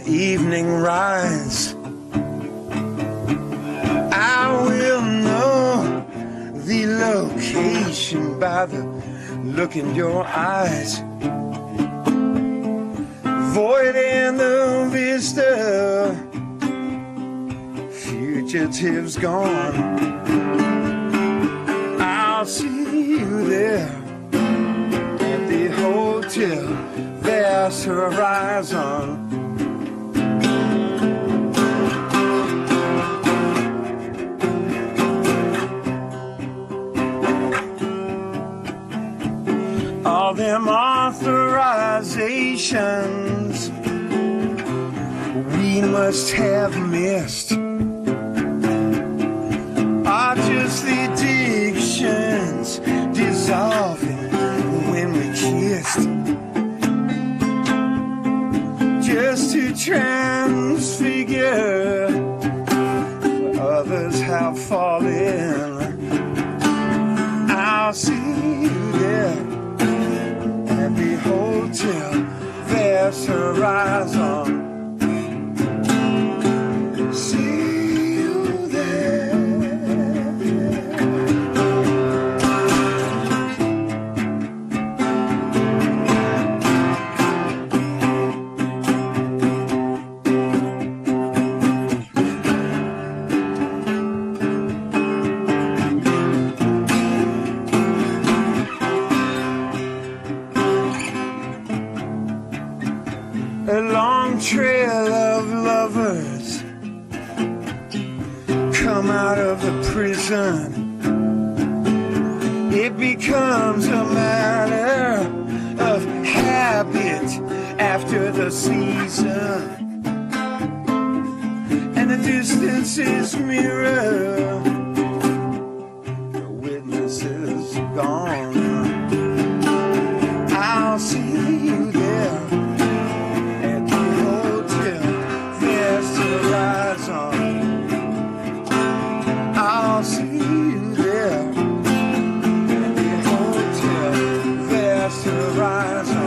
the evening rise. I will know the location by the look in your eyes. Void in the vista, fugitives gone. I'll see you there at the hotel, vast horizon. Them authorizations. We must have missed are just the addictions dissolving when we kissed. Just to transfigure others have fallen. I'll see you there hotel, vast horizon. Long trail of lovers come out of the prison. It becomes a matter of habit after the season, and the distance is mirror. tries.